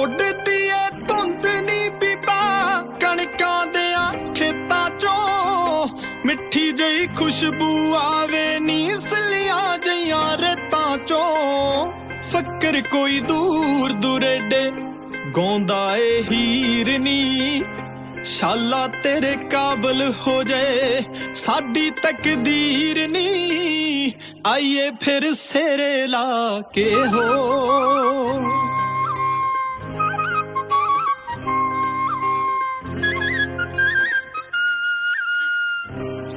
ਉੱਡਦੀ ਏ ਧੁੰਦ ਨੀ ਬੀਬਾ, ਕਣਕਾਂ ਦੇ ਆ ਖੇਤਾਂ ਚੋਂ। ਮਿੱਠੀ ਜਈ ਖੁਸ਼ਬੂ ਆਵੇ ਨੀ ਸਲੀਆਂ ਜਈਆਂ ਰਤਾਂ ਚੋਂ। ਫਕਰ ਕੋਈ ਦੂਰ ਦੁਰੇਡੇ, ਗਾਉਂਦਾ ਏ ਹੀਰ ਨੀ। ਸ਼ਾਲਾ ਤੇਰੇ ਕਾਬਲ ਹੋ ਜਾਏ ਸਾਡੀ ਤਕਦੀਰ ਨੀ। ਆਈਏ ਫਿਰ ਸੇਰੇ ਲਾ ਕੇ ਹੋ।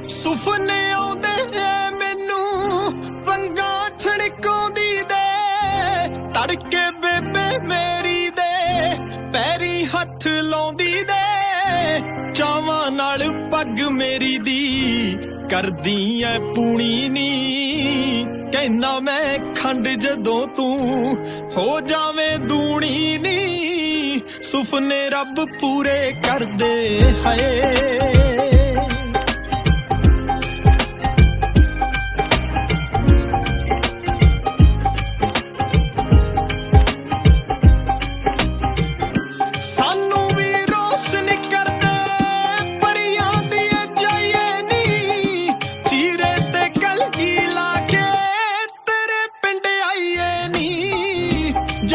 ਸੁਪਨੇ ਆਉਂਦੇ ਐ ਮੈਨੂੰ ਪੰਗਾ ਛੜਕਾਉਂਦੀ ਦੇ। ਤੜਕੇ ਬੇਬੇ ਮੇਰੀ ਦੇ, ਪੈਰੀ ਹੱਥ ਲਾਉਂਦੀ ਦੇ। ਚਾਵਾਂ ਨਾਲ ਪੱਗ ਮੇਰੀ ਦੀ, ਕਰਦੀ ਐ ਪੂਣੀ ਨੀ। ਕਹਿੰਦਾ ਮੈਂ ਖੰਡ ਜਦੋਂ ਤੂੰ ਹੋ ਜਾਵੇਂ ਦੂਣੀ ਨੀ। ਸੁਪਨੇ ਰੱਬ ਪੂਰੇ ਕਰਦੇ ਹਏ।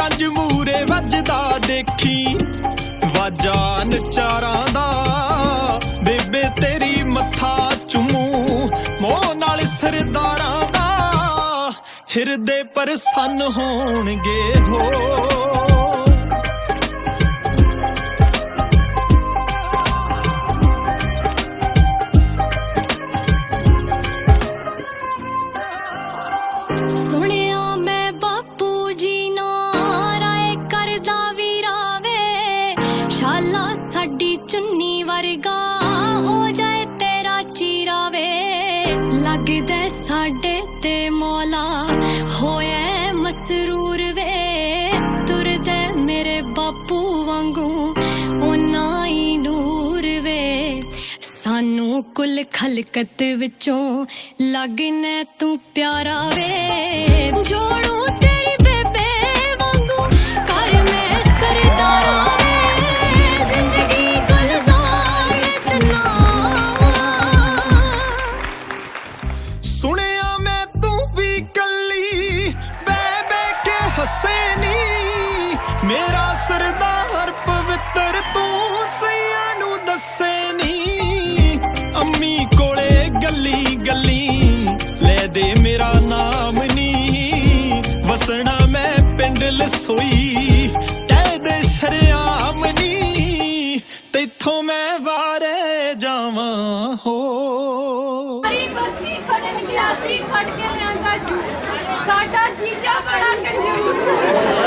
ਜੰਜ ਮੂਰੇ ਵੱਜਦਾ ਦੇਖੀ। ਵਾਜਾ ਨਚਾਰਾਂ ਦਾ, ਬੇਬੇ ਤੇਰੀ ਮੱਥਾ ਚੁੰਮੂ। ਮੋਹ ਨਾਲ ਸਰਦਾਰਾਂ ਦਾ, ਹਿਰਦੇ ਪਰਸੰਨ ਹੋਣਗੇ ਹੋ। ਸੁਣਿਆ ਚੁੰਨੀ ਵਰਗਾ ਹੋ ਜਾਏ ਤੇਰਾ ਚੀਰਾਵੇ। ਲੱਗਦਾ ਸਾਡੇ ਤੇ ਮੌਲਾ ਹੋਇਆ ਮਸਰੂਰ ਵੇ। ਤੁਰਦੇ ਮੇਰੇ ਬਾਪੂ ਵਾਂਗੂ ਉਹਨਾਂ ਹੀ ਨੂਰ ਵੇ। ਸਾਨੂੰ ਕੁੱਲ ਖਲਕਤ ਵਿੱਚੋਂ ਲੱਗਨੇ ਤੂੰ ਪਿਆਰਾ ਵੇ। ਜੋੜੂ ਤੇਰੀ ਰਸੋਈ ਕਹਿ ਦੇ ਸ਼ਰਿਆਮ ਨੀ, ਤੇਥੋਂ ਮੈਂ ਵਾਰੇ ਜਾਵਾਂ ਹੋ। ਅਰੇ ਬਸੀ ਖੜਨ ਗਿਆ ਸੀ, ਖੜ ਕੇ ਲਿਆਂਦਾ ਜੂ ਸਾਡਾ ਜੀਜਾ ਬੜਾ ਕੰਜੂਸ।